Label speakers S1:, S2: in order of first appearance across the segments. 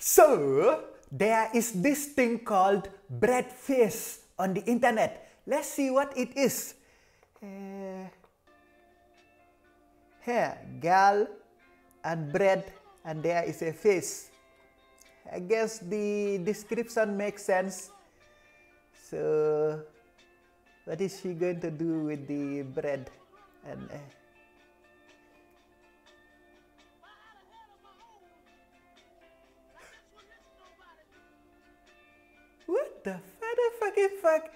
S1: So, there is this thing called bread face on the internet. Let's see what it is. Uh, here, gal and bread, and there is a face. I guess the description makes sense. So, what is she going to do with the bread? And uh, what the fucking fuck?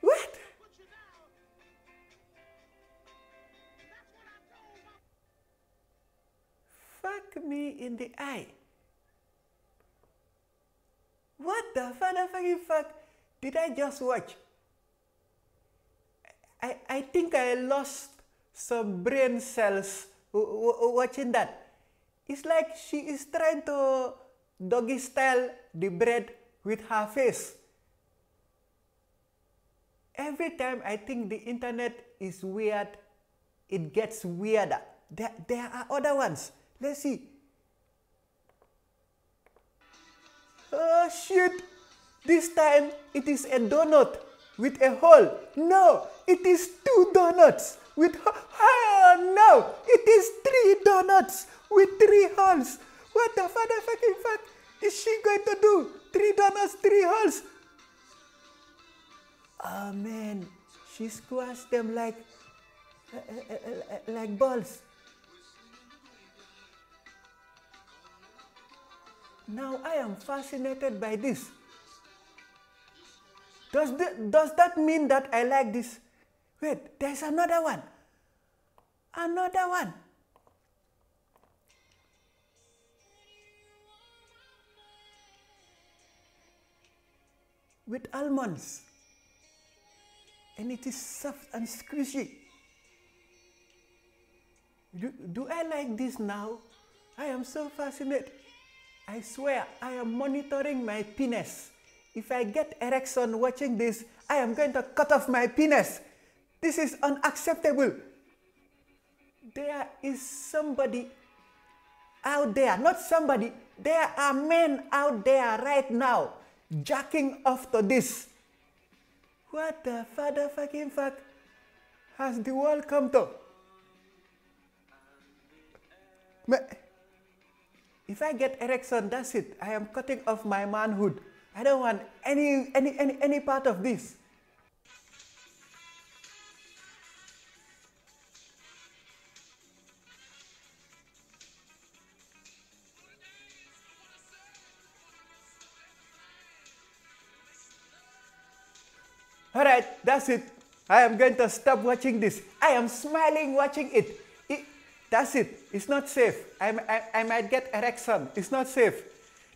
S1: What? Fuck me in the eye. What the fucking fuck did I just watch? I, I think I lost some brain cells watching that. It's like she is trying to doggy style the bread with her face. Every time I think the internet is weird, it gets weirder. There, there are other ones. Let's see. Oh shit! This time it is a donut with a hole. No, it is two donuts with oh no, it is three donuts with three holes. What the fucking fuck is she going to do? Three donuts, three holes. Oh man, she squashed them like uh, uh, uh, like balls. Now I am fascinated by this. Does, does that mean that I like this? Wait, there's another one. Another one. With almonds. And it is soft and squishy. Do, do I like this now? I am so fascinated. I swear, I am monitoring my penis. If I get erection watching this, I am going to cut off my penis. This is unacceptable. There is somebody out there, not somebody, there are men out there right now jacking off to this. What the father fucking fuck has the world come to? If I get erection, that's it. I am cutting off my manhood. I don't want any, any, any, any part of this. All right, that's it. I am going to stop watching this. I am smiling watching it. it that's it. It's not safe. I, I, I might get erection. It's not safe.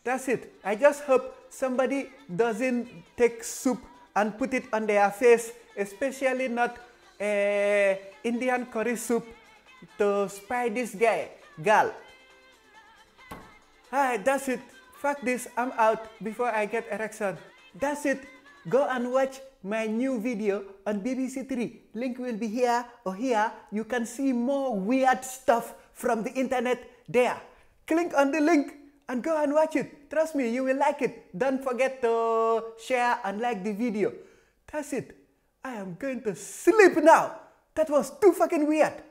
S1: That's it. I just hope somebody doesn't take soup and put it on their face, especially not uh, Indian curry soup to spy this guy, gal. Alright, that's it. Fuck this. I'm out before I get erection. That's it. Go and watch my new video on BBC Three. Link will be here or here. You can see more weird stuff from the internet there. Click on the link and go and watch it. Trust me, you will like it. Don't forget to share and like the video. That's it. I am going to sleep now. That was too fucking weird.